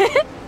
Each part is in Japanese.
it.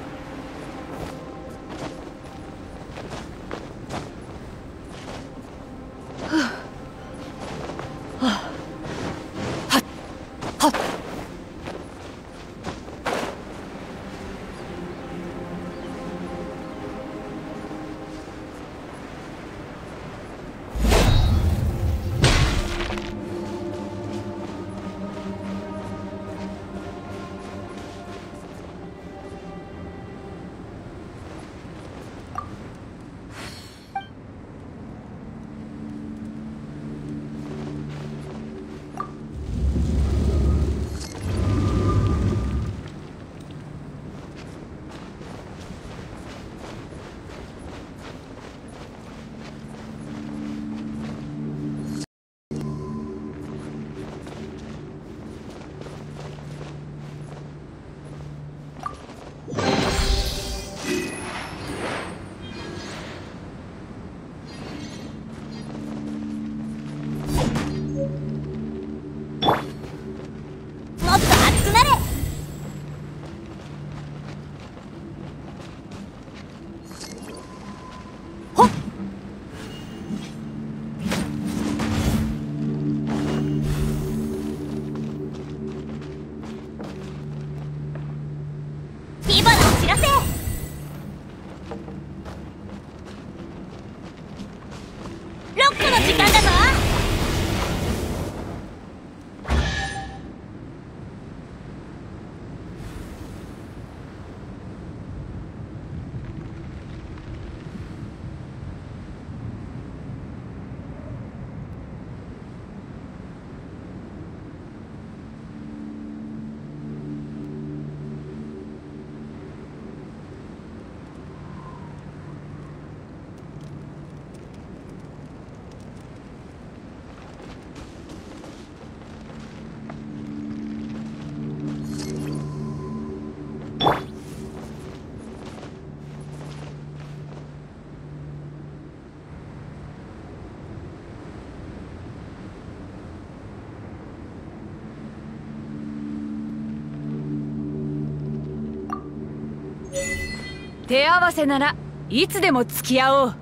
手合わせならいつでも付き合おう。